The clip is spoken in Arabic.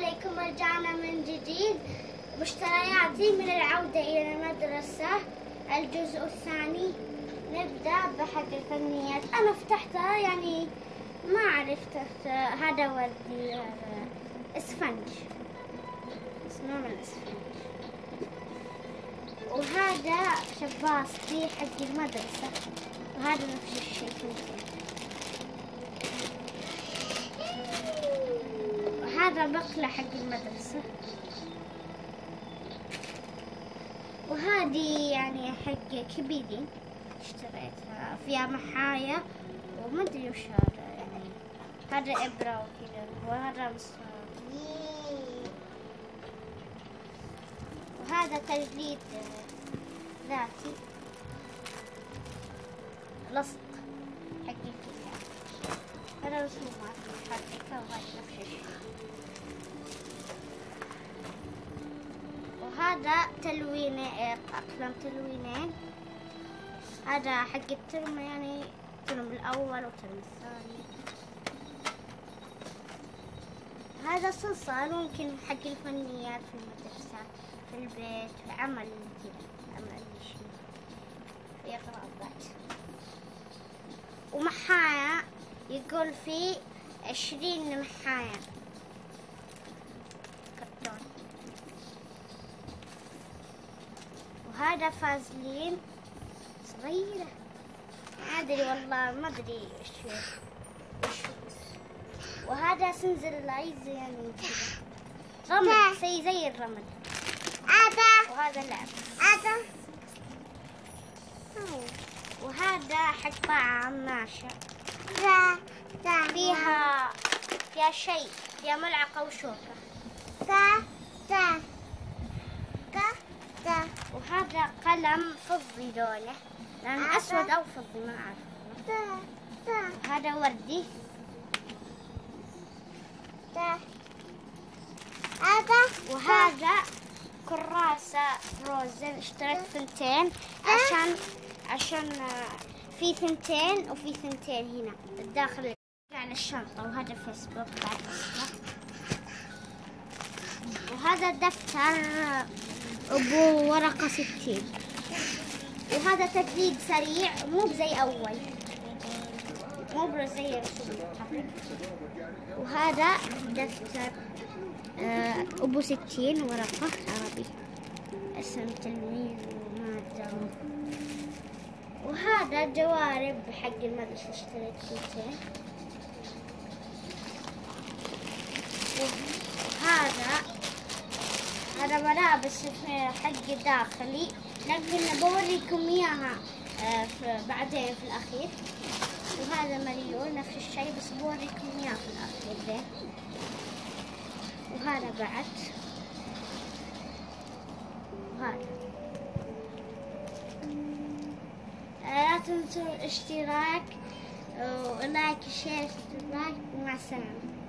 عليكم رجعنا من جديد. مشترياتي من العودة إلى المدرسة. الجزء الثاني نبدأ بحق الفنيات. أنا فتحتها يعني ما عرفت هذا هذا اسفنج اسمه من الإسفنج. وهذا شباستي حق المدرسة. وهذا نفس الشيء. فنجان وهذا بقلة حق المدرسة. وهذه يعني حق كبيدي اشتريتها فيها محاية وما ادري وش هذا يعني. هذا إبرة وكذا وهذا مسمار وهذا تجديد ذاتي. لصق حق الكلاب هذا رسومات متحركة وهذا نفس الشيء. وهذا تلوين أقلام تلوينين هذا حق الترم يعني الترم الأول والترم الثاني. هذا صلصال ممكن حق الفنيات في المدرسة في البيت في عمل كذا عمل شيء. في إغراضات ومحايا يقول في عشرين محايا. وهذا فازلين صغيرة. ما أدري والله ما أدري إيش وهذا سنزلايز يعني كذا. رمل زي زي الرمل. هذا وهذا لعب هذا وهذا حق طعام ماشى فيها فيها شيء فيها ملعقة وشوكة. وهذا قلم فضي لونه. لأنه أسود أو فضي ما أعرف. وهذا وردي. وهذا كراسة فروزن اشتريت ثنتين. عشان عشان في ثنتين وفي ثنتين هنا الداخل على الشنطة وهذا فيسبوك بعد وهذا دفتر. أبو ورقة ستين. وهذا تجديد سريع مو زي أول. مو زي رسوم. وهذا دفتر آه، أبو ستين ورقة عربي. اسم تلميذ ومادة وهذا جوارب حق المدرسة اشتريت كيسين وهذا هذا ملابس حق داخلي. لكن بوريكم إياها آه، بعدين في الأخير. وهذا مليون نفس الشيء بس بوريكم إياه في الأخير ذا وهذا بعد. وهذا. آه، لا تنسوا الاشتراك. و like share subscribe. مع السلامة.